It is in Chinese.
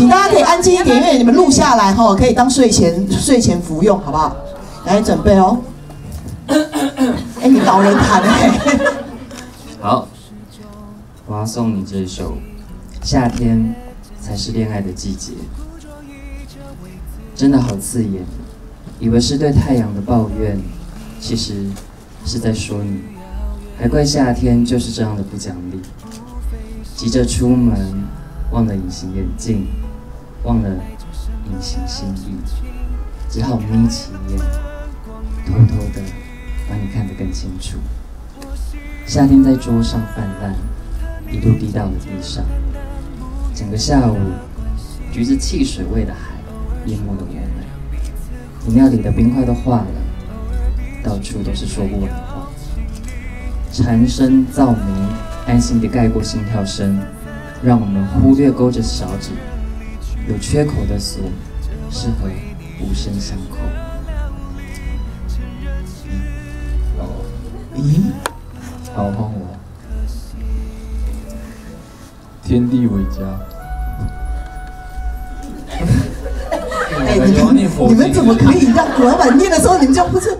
请大家可以安静一点，因为你们录下来哈，可以当睡前睡前服用，好不好？来准备哦。哎，你老人弹哎。好，我要送你这首《夏天才是恋爱的季节》，真的好刺眼，以为是对太阳的抱怨，其实是在说你，还怪夏天就是这样的不讲理，急着出门，忘了隐形眼镜，忘了隐形心意，只好眯起眼，偷偷的把你看得更清楚。夏天在桌上泛滥，一路滴到了地上。整个下午，橘子汽水味的海淹没了我们。饮料里的冰块都化了，到处都是说不完的话。蝉声、噪鸣，安心地盖过心跳声，让我们忽略勾着小指。有缺口的锁，适合无声相扣。咦？好，换我。天地为家。哎，你们你们怎么可以让老板念的时候你们就不是？